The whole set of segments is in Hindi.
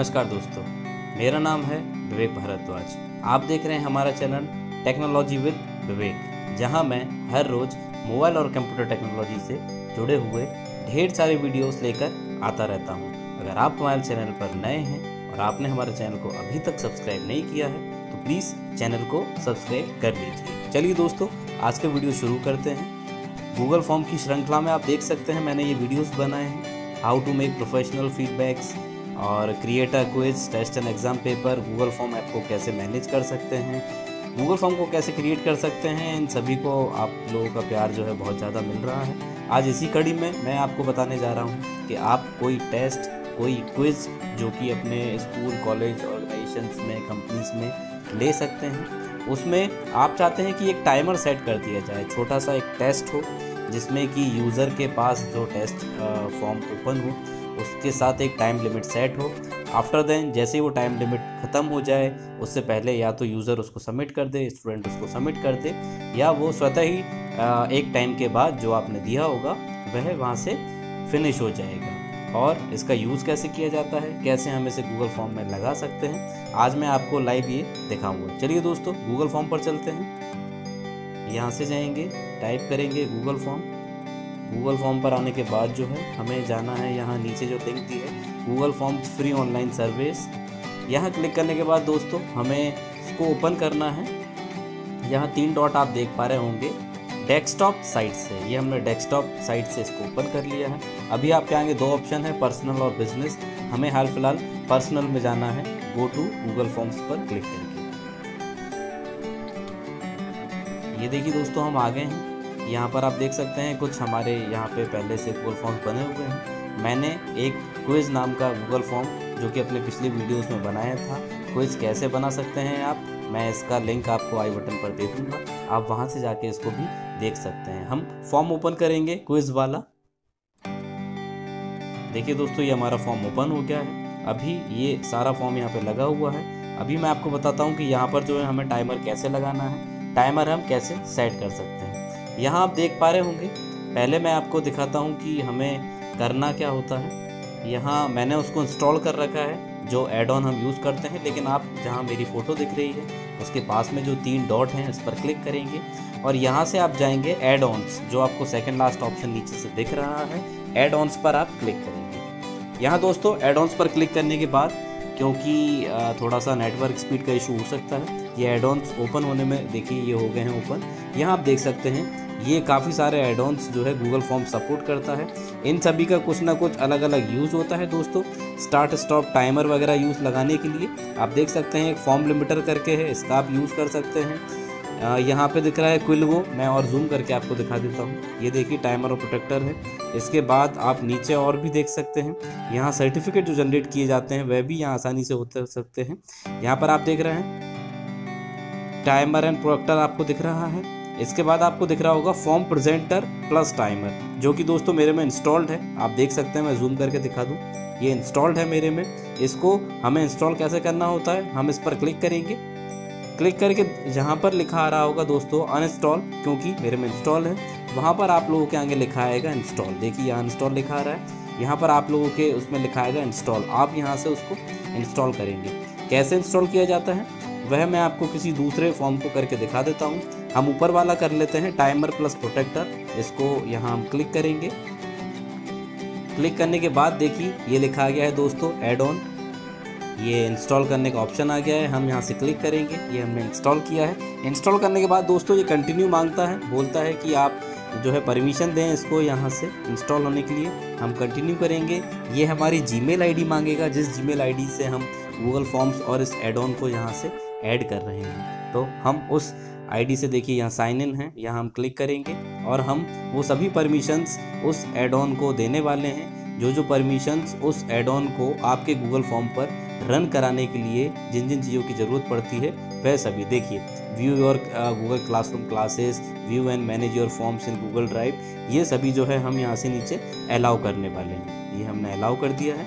नमस्कार दोस्तों, मेरा नाम है विवेक भारद्वाज। आप देख रहे हैं हमारा चैनल टेक्नोलॉजी विद विवेक, जहाँ मैं हर रोज़ मोबाइल और कंप्यूटर टेक्नोलॉजी से जुड़े हुए ढेर सारे वीडियोस लेकर आता रहता हूँ। अगर आप हमारे चैनल पर नए हैं और आपने हमारे चैनल को अभी तक सब्सक्राइब नहीं किया है तो प्लीज़ चैनल को सब्सक्राइब कर लीजिए। चलिए दोस्तों, आज का वीडियो शुरू करते हैं। गूगल फॉर्म की श्रृंखला में आप देख सकते हैं, मैंने ये वीडियोस बनाए हैं। How to make professional feedbacks और create a quiz test and exam paper Google form app को कैसे मैनेज कर सकते हैं? गूगल फॉर्म को कैसे क्रिएट कर सकते हैं? इन सभी को आप लोगों का प्यार जो है बहुत ज़्यादा मिल रहा है। आज इसी कड़ी में मैं आपको बताने जा रहा हूँ कि आप कोई टेस्ट कोई क्विज़ जो कि अपने स्कूल कॉलेज ऑर्गेनाइजेशन में कंपनीज़ में ले सकते हैं। उसमें आप चाहते हैं कि एक टाइमर सेट कर दिया जाए, छोटा सा एक टेस्ट हो, जिसमें कि यूज़र के पास जो टेस्ट फॉर्म ओपन हो उसके साथ एक टाइम लिमिट सेट हो। आफ्टर देन जैसे ही वो टाइम लिमिट ख़त्म हो जाए, उससे पहले या तो यूज़र उसको सबमिट कर दे स्टूडेंट उसको सबमिट कर दे, या वो स्वतः ही एक टाइम के बाद जो आपने दिया होगा, वह वहाँ से फिनिश हो जाएगा। और इसका यूज़ कैसे किया जाता है? कैसे हम इसे गूगल फॉर्म में लगा सकते हैं? आज मैं आपको लाइव ये दिखाऊँगा। चलिए दोस्तों गूगल फॉर्म पर चलते हैं। यहाँ से जाएँगे टाइप करेंगे गूगल फॉर्म गूगल फॉर्म पर आने के बाद जो है, हमें जाना है यहाँ नीचे जो लिंक दी है, Google form free online service. यहाँ क्लिक करने के बाद दोस्तों, हमें इसको ओपन करना है। यहाँ तीन डॉट आप देख पा रहे होंगे, डेस्कटॉप साइट से। ये हमने डेस्कटॉप साइट से इसको ओपन कर लिया है। अभी आपके आगे दो ऑप्शन है, पर्सनल और बिज़नेस। हमें हाल फ़िलहाल पर्सनल में जाना है, गो टू गूगल फॉर्म्स पर क्लिक करके। ये देखिए दोस्तों, हम आ गए हैं। यहाँ पर आप देख सकते हैं, कुछ हमारे यहाँ पे पहले से गूगल फॉर्म्स बने हुए हैं। मैंने एक क्विज़ नाम का गूगल फॉर्म जो कि अपने पिछले वीडियोस में बनाया था। क्विज़ कैसे बना सकते हैं आप? मैं इसका लिंक आपको आई बटन पर दे दूँगा। आप वहाँ से जाके इसको भी देख सकते हैं। हम फॉर्म ओपन करेंगे क्विज़ वाला। देखिए दोस्तों, ये हमारा फॉर्म ओपन हो गया है। अभी ये सारा फॉर्म यहाँ पे लगा हुआ है। अभी मैं आपको बताता हूँ कि यहाँ पर जो है हमें टाइमर कैसे लगाना है। टाइमर हम कैसे सेट कर सकते हैं। यहाँ आप देख पा रहे होंगे। पहले मैं आपको दिखाता हूँ कि हमें करना क्या होता है। यहाँ मैंने उसको इंस्टॉल कर रखा है, जो एड ऑन हम यूज़ करते हैं, लेकिन आप जहाँ मेरी फ़ोटो दिख रही है, उसके पास में जो तीन डॉट हैं, इस पर क्लिक करेंगे। और यहाँ से आप जाएँगे एड ऑन्स जो आपको सेकेंड लास्ट ऑप्शन नीचे से दिख रहा है। एड ऑन्स पर आप क्लिक करेंगे। यहाँ दोस्तों एड ऑन्स पर क्लिक करने के बाद क्योंकि थोड़ा सा नेटवर्क स्पीड का इशू हो सकता है। ये एड ऑन्स ओपन होने में, देखिए, ये हो गए हैं ओपन यहाँ आप देख सकते हैं, ये काफ़ी सारे एड ऑन्स जो है गूगल फॉर्म सपोर्ट करता है। इन सभी का कुछ ना कुछ अलग अलग यूज़ होता है दोस्तों। स्टार्ट स्टॉप टाइमर वगैरह यूज़ लगाने के लिए आप देख सकते हैं, एक फॉर्म लिमिटर करके है, इसका आप यूज़ कर सकते हैं। यहाँ पे दिख रहा है क्विलवो मैं और जूम करके आपको दिखा देता हूँ। ये देखिए टाइमर और प्रोटेक्टर है। इसके बाद आप नीचे और भी देख सकते हैं। यहाँ सर्टिफिकेट जो जनरेट किए जाते हैं, वह भी यहाँ आसानी से होते सकते हैं। यहाँ पर आप देख रहे हैं। टाइमर एंड प्रोडक्टर आपको दिख रहा है। इसके बाद आपको दिख रहा होगा फॉर्म प्रेजेंटर प्लस टाइमर जो कि दोस्तों मेरे में इंस्टॉल्ड है। आप देख सकते हैं, मैं जूम करके दिखा दूँ। ये इंस्टॉल्ड है मेरे में। इसको हमें इंस्टॉल कैसे करना होता है, हम इस पर क्लिक करेंगे। क्लिक करके जहाँ पर लिखा आ रहा होगा दोस्तों अनइंस्टॉल क्योंकि मेरे में इंस्टॉल है। वहाँ पर आप लोगों के आगे लिखा आएगा इंस्टॉल देखिए, यहाँ इंस्टॉल लिखा आ रहा है। यहाँ पर आप लोगों के उसमें लिखा आएगा इंस्टॉल आप यहाँ से उसको इंस्टॉल करेंगे। कैसे इंस्टॉल किया जाता है? वह मैं आपको किसी दूसरे फॉर्म को करके दिखा देता हूँ। हम ऊपर वाला कर लेते हैं टाइमर प्लस प्रोटेक्टर इसको यहाँ हम क्लिक करेंगे। क्लिक करने के बाद देखिए, ये लिखा गया है दोस्तों एड ऑन ये इंस्टॉल करने का ऑप्शन आ गया है। हम यहाँ से क्लिक करेंगे। ये हमने इंस्टॉल किया है। इंस्टॉल करने के बाद दोस्तों ये कंटिन्यू माँगता है। बोलता है कि आप जो है परमिशन दें इसको यहाँ से इंस्टॉल होने के लिए। हम कंटिन्यू करेंगे। ये हमारी जीमेल आईडी मांगेगा। जिस जीमेल आईडी से हम गूगल फॉर्म्स और इस एड ऑन को यहाँ से ऐड कर रहे हैं। तो हम उस आईडी से देखिए यहाँ साइन इन है। यहाँ हम क्लिक करेंगे और हम वो सभी परमिशंस उस एड ऑन को देने वाले हैं। जो जो परमिशंस उस एड ऑन को आपके गूगल फॉर्म पर रन कराने के लिए जिन जिन चीज़ों की ज़रूरत पड़ती है, वह सभी देखिए। View your Google classroom classes view and manage your forms in Google drive ये सभी जो है हम यहाँ से नीचे अलाउ करने वाले हैं। ये हमने अलाउ कर दिया है।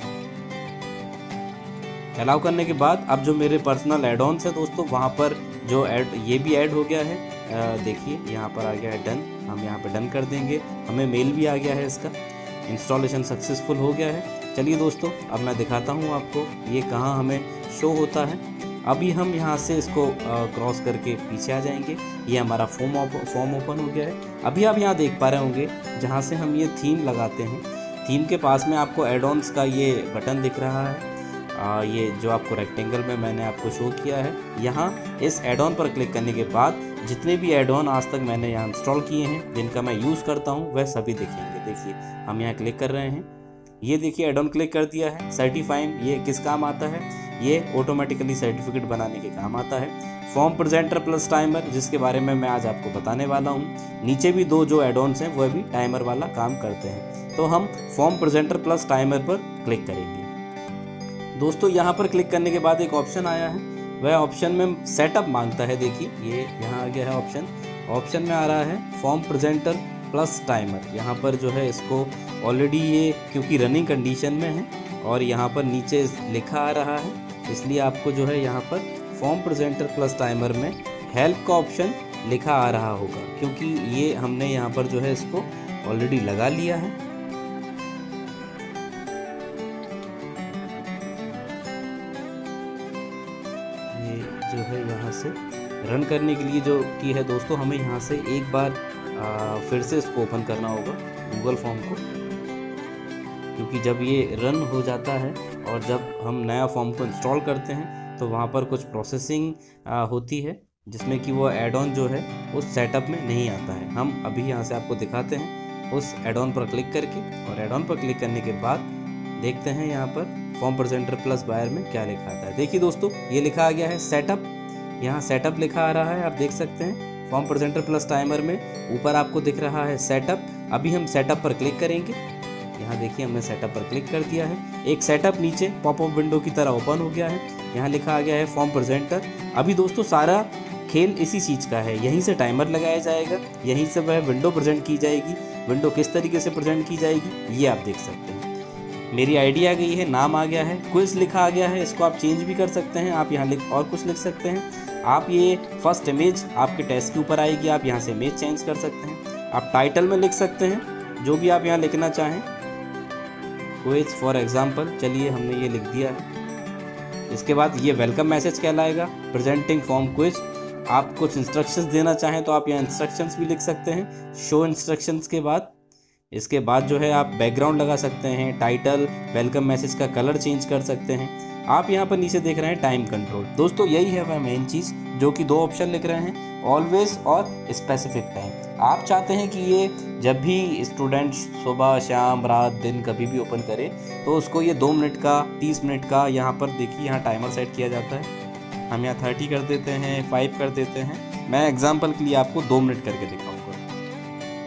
अलाउ करने के बाद अब जो मेरे पर्सनल एड ऑन्स है दोस्तों, वहाँ पर जो ऐड ये भी ऐड हो गया है। देखिए, यहाँ पर आ गया है डन हम यहाँ पर डन कर देंगे। हमें मेल भी आ गया है इसका। इंस्टॉलेशन सक्सेसफुल हो गया है। चलिए दोस्तों अब मैं दिखाता हूँ आपको ये कहाँ हमें शो होता है। अभी हम यहाँ से इसको क्रॉस करके पीछे आ जाएँगे। ये हमारा फॉर्म फॉर्म ओपन हो गया है। अभी आप यहाँ देख पा रहे होंगे जहाँ से हम ये थीम लगाते हैं। थीम के पास में आपको एडॉन्स का ये बटन दिख रहा है। आ, ये जो आपको रेक्टेंगल में मैंने आपको शो किया है। यहाँ इस एडोन पर क्लिक करने के बाद जितने भी एडॉन आज तक मैंने यहाँ इंस्टॉल किए हैं जिनका मैं यूज़ करता हूँ वह सभी दिखेंगे। देखिए हम यहाँ क्लिक कर रहे हैं। ये देखिए एडॉन क्लिक कर दिया है। सर्टिफाइंग ये किस काम आता है? ये ऑटोमेटिकली सर्टिफिकेट बनाने के काम आता है। फॉर्म प्रेजेंटर प्लस टाइमर जिसके बारे में मैं आज आपको बताने वाला हूँ। नीचे भी दो जो एडॉन्स हैं वह भी टाइमर वाला काम करते हैं। तो हम फॉर्म प्रेजेंटर प्लस टाइमर पर क्लिक करेंगे। दोस्तों, यहाँ पर क्लिक करने के बाद एक ऑप्शन आया है। वह ऑप्शन में सेटअप माँगता है। देखिए, ये यहाँ आ गया है ऑप्शन ऑप्शन में आ रहा है फॉर्म प्रेजेंटर प्लस टाइमर यहाँ पर जो है इसको ऑलरेडी ये क्योंकि रनिंग कंडीशन में है और यहाँ पर नीचे लिखा आ रहा है इसलिए आपको जो है यहाँ पर फॉर्म प्रेजेंटर प्लस टाइमर में हेल्प का ऑप्शन लिखा आ रहा होगा क्योंकि ये हमने यहाँ पर जो है इसको ऑलरेडी लगा लिया है। ये जो है यहाँ से रन करने के लिए जो की है दोस्तों हमें यहाँ से एक बार आ, फिर से इसको ओपन करना होगा गूगल फॉर्म को। क्योंकि जब ये रन हो जाता है और जब हम नया फॉर्म को इंस्टॉल करते हैं तो वहाँ पर कुछ प्रोसेसिंग होती है, जिसमें कि वो एड ऑन जो है, उस सेटअप में नहीं आता है। हम अभी यहाँ से आपको दिखाते हैं, उस एड ऑन पर क्लिक करके और एड ऑन पर क्लिक करने के बाद देखते हैं यहाँ पर फॉर्म प्रेजेंटर प्लस बायर में क्या लिखा आता है। देखिए दोस्तों, ये लिखा आ गया है सेटअप यहाँ सेटअप लिखा आ रहा है, आप देख सकते हैं। फॉर्म प्रेजेंटर प्लस टाइमर में ऊपर आपको दिख रहा है सेटअप अभी हम सेटअप पर क्लिक करेंगे। यहाँ देखिए हमने सेटअप पर क्लिक कर दिया है। एक सेटअप नीचे पॉपअप विंडो की तरह ओपन हो गया है। यहाँ लिखा आ गया है फॉर्म प्रेजेंटर अभी दोस्तों सारा खेल इसी चीज़ का है। यहीं से टाइमर लगाया जाएगा। यहीं से वह विंडो प्रेजेंट की जाएगी। विंडो किस तरीके से प्रेजेंट की जाएगी, ये आप देख सकते हैं। मेरी आईडी आ गई है, नाम आ गया है। क्विज लिखा आ गया है, इसको आप चेंज भी कर सकते हैं। आप यहाँ लिख और कुछ लिख सकते हैं। आप ये फ़र्स्ट इमेज आपके टेस्ट के ऊपर आएगी। आप यहाँ से इमेज चेंज कर सकते हैं। आप टाइटल में लिख सकते हैं। जो भी आप यहाँ लिखना चाहें। क्विज फॉर एग्ज़ाम्पल चलिए हमने ये लिख दिया है। इसके बाद ये वेलकम मैसेज कहलाएगा प्रेजेंटिंग फॉर्म क्विज आप कुछ इंस्ट्रक्शंस देना चाहें तो आप यहाँ इंस्ट्रक्शंस भी लिख सकते हैं। शो इंस्ट्रक्शंस के बाद, इसके बाद जो है आप बैकग्राउंड लगा सकते हैं टाइटल वेलकम मैसेज का कलर चेंज कर सकते हैं। आप यहाँ पर नीचे देख रहे हैं टाइम कंट्रोल दोस्तों, यही है वह मेन चीज़, जो कि दो ऑप्शन लिख रहे हैं ऑलवेज और स्पेसिफिक टाइम आप चाहते हैं कि ये जब भी स्टूडेंट सुबह, शाम, रात, दिन कभी भी ओपन करे तो उसको ये दो मिनट का, तीस मिनट का यहाँ पर देखिए, यहाँ टाइमर सेट किया जाता है। हम यहाँ थर्टी कर देते हैं फाइव कर देते हैं। मैं एग्ज़ाम्पल के लिए आपको दो मिनट करके दिखाऊँगा।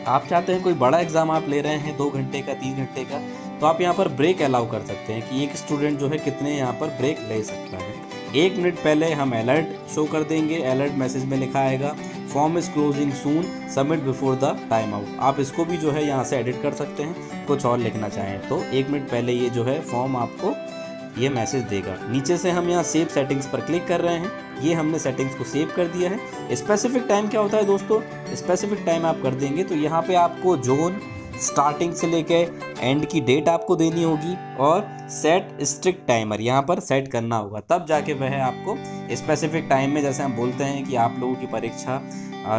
आप चाहते हैं कोई बड़ा एग्ज़ाम आप ले रहे हैं, दो घंटे का तीन घंटे का तो आप यहाँ पर ब्रेक अलाउ कर सकते हैं कि एक स्टूडेंट जो है कितने यहाँ पर ब्रेक ले सकता है। एक मिनट पहले हम अलर्ट शो कर देंगे अलर्ट मैसेज में लिखा आएगा। Form is closing soon, submit before the time out. आप इसको भी जो है यहाँ से एडिट कर सकते हैं, कुछ और लिखना चाहें तो। एक मिनट पहले ये जो है फॉर्म आपको ये मैसेज देगा। नीचे से हम यहाँ सेव सेटिंग्स पर क्लिक कर रहे हैं। ये हमने सेटिंग्स को सेव कर दिया है। स्पेसिफिक टाइम क्या होता है दोस्तों? स्पेसिफिक टाइम आप कर देंगे तो यहाँ पे आपको जोन स्टार्टिंग से लेके एंड की डेट आपको देनी होगी और सेट स्ट्रिक्ट टाइमर यहाँ पर सेट करना होगा। तब जाके वह आपको स्पेसिफिक टाइम में जैसे हम बोलते हैं कि आप लोगों की परीक्षा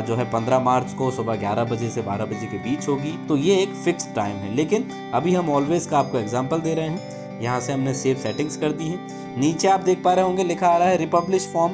जो है पंद्रह मार्च को सुबह ग्यारह बजे से बारह बजे के बीच होगी तो ये एक फिक्स टाइम है। लेकिन अभी हम ऑलवेज का आपको एग्ज़ाम्पल दे रहे हैं। यहाँ से हमने सेव सेटिंग्स कर दी है। नीचे आप देख पा रहे होंगे, लिखा आ रहा है republish form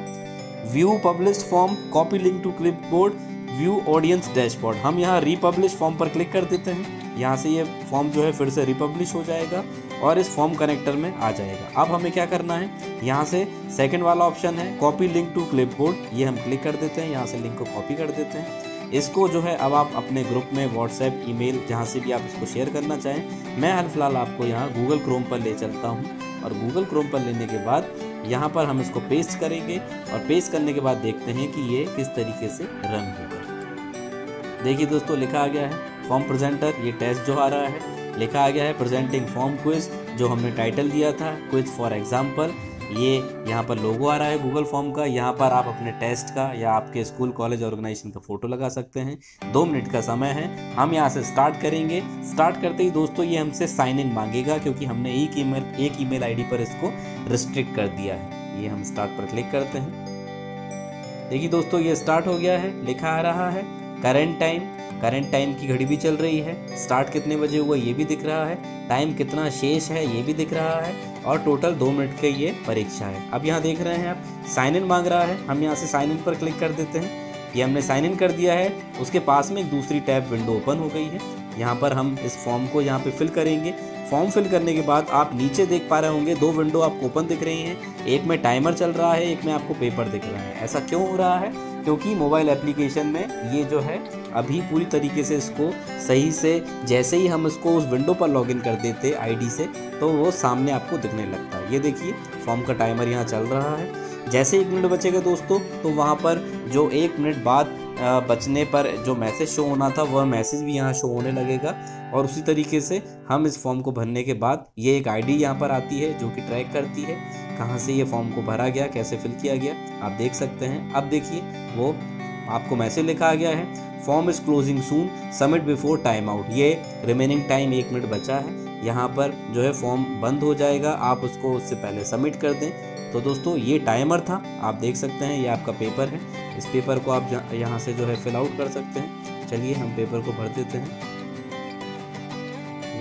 view publish form copy link to clipboard view audience dashboard हम यहाँ रिपब्लिश फॉर्म पर क्लिक कर देते हैं। यहाँ से ये फॉर्म जो है फिर से रिपब्लिश हो जाएगा और इस फॉर्म कनेक्टर में आ जाएगा। अब हमें क्या करना है? यहाँ से सेकंड वाला ऑप्शन है कॉपी लिंक टू क्लिप ये हम क्लिक कर देते हैं। यहाँ से लिंक को कॉपी कर देते हैं। इसको जो है अब आप अपने ग्रुप में व्हाट्सएप ईमेल जहाँ से भी आप इसको शेयर करना चाहें, मैं हाल फ़िलहाल आपको यहाँ गूगल क्रोम पर ले चलता हूँ। और गूगल क्रोम पर लेने के बाद यहाँ पर हम इसको पेस्ट करेंगे और पेस्ट करने के बाद देखते हैं कि ये किस तरीके से रन होगा। देखिए दोस्तों, लिखा आ गया है फॉर्म प्रेजेंटर ये टेस्ट जो आ रहा है, लिखा आ गया है प्रेजेंटिंग फॉर्म क्विज जो हमने टाइटल दिया था क्विज फॉर एग्ज़ाम्पल ये यहाँ पर लोगो आ रहा है गूगल फॉर्म का, यहाँ पर आप अपने टेस्ट का या आपके स्कूल कॉलेज ऑर्गेनाइजेशन का फ़ोटो लगा सकते हैं, दो मिनट का समय है, हम यहाँ से स्टार्ट करेंगे स्टार्ट करते ही दोस्तों ये हमसे साइन इन मांगेगा, क्योंकि हमने एक ईमेल एक ईमेल आईडी पर इसको रिस्ट्रिक्ट कर दिया है, ये हम स्टार्ट पर क्लिक करते हैं, देखिए दोस्तों ये स्टार्ट हो गया है, लिखा आ रहा है करेंट टाइम करंट टाइम की घड़ी भी चल रही है। स्टार्ट कितने बजे हुआ ये भी दिख रहा है। टाइम कितना शेष है ये भी दिख रहा है। और टोटल दो मिनट की ये परीक्षा है। अब यहाँ देख रहे हैं आप साइन इन मांग रहा है। हम यहाँ से साइन इन पर क्लिक कर देते हैं। ये हमने साइन इन कर दिया है। उसके पास में एक दूसरी टैब विंडो ओपन हो गई है। यहाँ पर हम इस फॉर्म को यहाँ पे फिल करेंगे। फॉर्म फिल करने के बाद आप नीचे देख पा रहे होंगे, दो विंडो आपको ओपन दिख रही हैं। एक में टाइमर चल रहा है, एक में आपको पेपर दिख रहा है। ऐसा क्यों हो रहा है? क्योंकि मोबाइल एप्लीकेशन में ये जो है, अभी पूरी तरीके से इसको सही से, जैसे ही हम इसको उस विंडो पर लॉगिन कर देते आईडी से तो वो सामने आपको दिखने लगता है। ये देखिए फॉर्म का टाइमर यहाँ चल रहा है। जैसे एक मिनट बचेगा दोस्तों तो वहाँ पर जो एक मिनट बाद बचने पर जो मैसेज शो होना था, वह मैसेज भी यहाँ शो होने लगेगा। और उसी तरीके से हम इस फॉर्म को भरने के बाद ये एक आईडी यहाँ पर आती है, जो कि ट्रैक करती है, कहाँ से ये फॉर्म को भरा गया, कैसे फिल किया गया, आप देख सकते हैं। अब देखिए, वो आपको मैसेज लिखा गया है form is closing soon submit before time out ये रिमेनिंग टाइम एक मिनट बचा है। यहाँ पर जो है फॉर्म बंद हो जाएगा, आप उसको उससे पहले सबमिट कर दें। तो दोस्तों, ये टाइमर था। आप देख सकते हैं, ये आपका पेपर है। इस पेपर को आप यहाँ से जो है फिल आउट कर सकते हैं। चलिए, हम पेपर को भर देते हैं।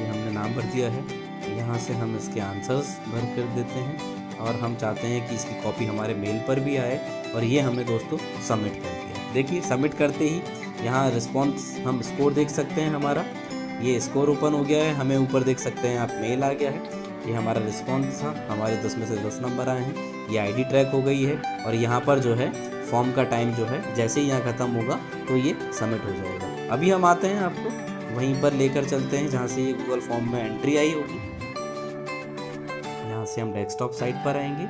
ये हमने नाम भर दिया है। यहाँ से हम इसके आंसर्स भर कर देते हैं। और हम चाहते हैं कि इसकी कॉपी हमारे मेल पर भी आए। और ये हमें दोस्तों सबमिट कर दिया। देखिए सबमिट करते ही यहाँ रिस्पॉन्स हम स्कोर देख सकते हैं हमारा। ये स्कोर ओपन हो गया है। हमें ऊपर देख सकते हैं, आप मेल आ गया है। ये हमारा रिस्पॉन्स था। हमारे दस में से दस नंबर आए हैं। ये आईडी ट्रैक हो गई है और यहाँ पर जो है फॉर्म का टाइम जो है, जैसे ही यहाँ ख़त्म होगा तो ये सबमिट हो जाएगा। अभी हम आते हैं आपको, वहीं पर लेकर चलते हैं जहाँ से ये गूगल फॉर्म में एंट्री आई होगी। यहाँ से हम डेस्कटॉप साइट पर आएँगे।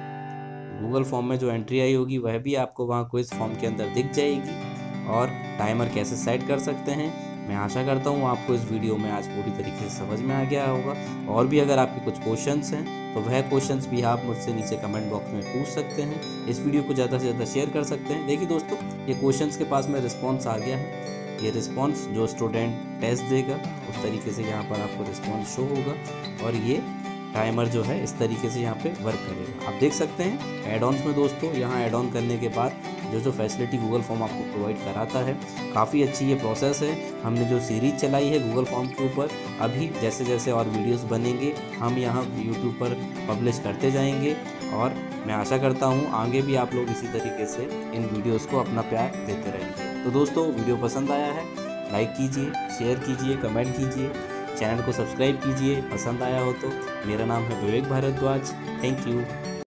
गूगल फॉर्म में जो एंट्री आई होगी, वह भी आपको वहाँ क्विज फॉर्म के अंदर दिख जाएगी और टाइमर कैसे सेट कर सकते हैं। मैं आशा करता हूँ आपको इस वीडियो में आज पूरी तरीके से समझ में आ गया होगा। और भी अगर आपके कुछ क्वेश्चंस हैं तो वह क्वेश्चंस भी आप मुझसे नीचे कमेंट बॉक्स में पूछ सकते हैं। इस वीडियो को ज़्यादा से ज़्यादा शेयर कर सकते हैं। देखिए दोस्तों, ये क्वेश्चन के पास में रिस्पॉन्स आ गया है। ये रिस्पॉन्स जो स्टूडेंट टेस्ट देगा, उस तरीके से यहाँ पर आपको रिस्पॉन्स शो होगा। और ये टाइमर जो है, इस तरीके से यहाँ पे वर्क करेगा। आप देख सकते हैं एड ऑन में दोस्तों, यहाँ एड ऑन करने के बाद जो जो फैसिलिटी गूगल फॉर्म आपको प्रोवाइड कराता है, काफ़ी अच्छी ये प्रोसेस है। हमने जो सीरीज़ चलाई है गूगल फॉर्म के ऊपर, अभी जैसे जैसे और वीडियोस बनेंगे, हम यहाँ यूट्यूब पर पब्लिश करते जाएँगे। और मैं आशा करता हूँ, आगे भी आप लोग इसी तरीके से इन वीडियोज़ को अपना प्यार देते रहेंगे। तो दोस्तों, वीडियो पसंद आया है लाइक कीजिए शेयर कीजिए कमेंट कीजिए। चैनल को सब्सक्राइब कीजिए। पसंद आया हो तो मेरा नाम है विवेक भारद्वाज। Thank you.